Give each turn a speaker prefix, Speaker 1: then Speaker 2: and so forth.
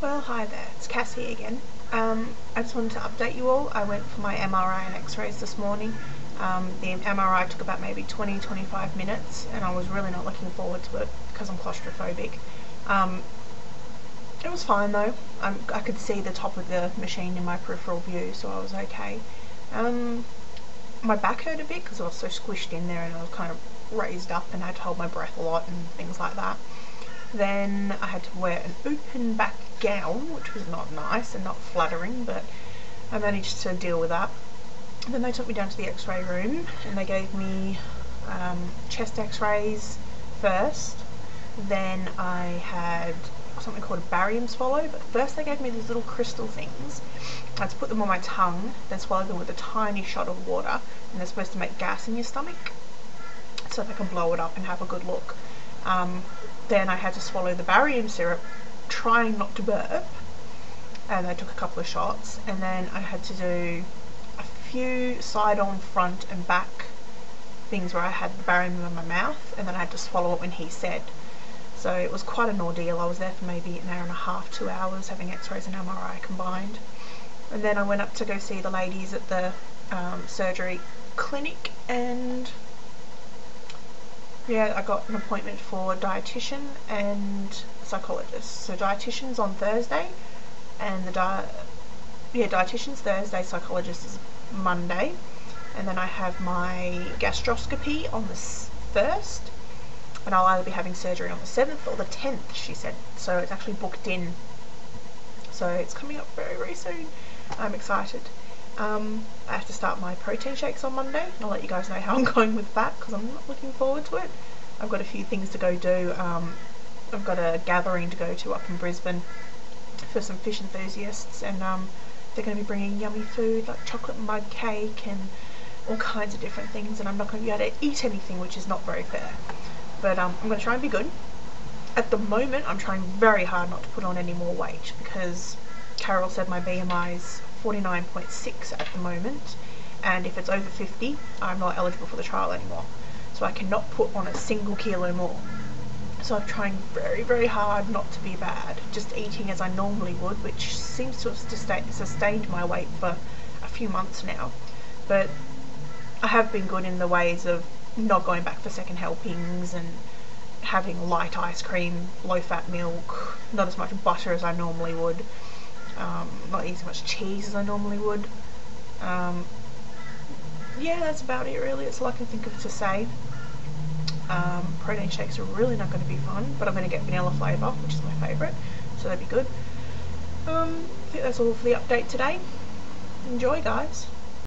Speaker 1: Well, hi there, it's Cassie again. Um, I just wanted to update you all. I went for my MRI and x-rays this morning. Um, the MRI took about maybe 20-25 minutes and I was really not looking forward to it because I'm claustrophobic. Um, it was fine though. I, I could see the top of the machine in my peripheral view so I was okay. Um, my back hurt a bit because I was so squished in there and I was kind of raised up and I had to hold my breath a lot and things like that. Then I had to wear an open back gown, which was not nice and not flattering, but I managed to deal with that. Then they took me down to the x-ray room and they gave me um, chest x-rays first. Then I had something called a barium swallow, but first they gave me these little crystal things. I had to put them on my tongue, then swallow them with a tiny shot of water, and they're supposed to make gas in your stomach so they can blow it up and have a good look. Um, then I had to swallow the barium syrup, trying not to burp, and I took a couple of shots, and then I had to do a few side-on, front, and back things where I had the barium in my mouth, and then I had to swallow it when he said. So it was quite an ordeal. I was there for maybe an hour and a half, two hours, having x-rays and MRI combined. And then I went up to go see the ladies at the um, surgery clinic and yeah, I got an appointment for dietitian and psychologist. So dietitian's on Thursday, and the di yeah dietitian's Thursday, psychologist is Monday, and then I have my gastroscopy on the first, and I'll either be having surgery on the seventh or the tenth. She said so. It's actually booked in, so it's coming up very very soon. I'm excited. Um, I have to start my protein shakes on Monday I'll let you guys know how I'm going with that because I'm not looking forward to it. I've got a few things to go do. Um, I've got a gathering to go to up in Brisbane for some fish enthusiasts and um, they're going to be bringing yummy food like chocolate mud cake and all kinds of different things and I'm not going to be able to eat anything which is not very fair. But um, I'm going to try and be good. At the moment I'm trying very hard not to put on any more weight because Carol said my BMI is 49.6 at the moment and if it's over 50 I'm not eligible for the trial anymore. So I cannot put on a single kilo more. So I'm trying very very hard not to be bad just eating as I normally would which seems to have sustained my weight for a few months now. But I have been good in the ways of not going back for second helpings and having light ice cream, low fat milk, not as much butter as I normally would um, not eating as much cheese as I normally would. Um, yeah, that's about it really. That's all I can think of to say. Um, protein shakes are really not going to be fun, but I'm going to get vanilla flavour, which is my favourite, so that'd be good. Um, I think that's all for the update today. Enjoy, guys.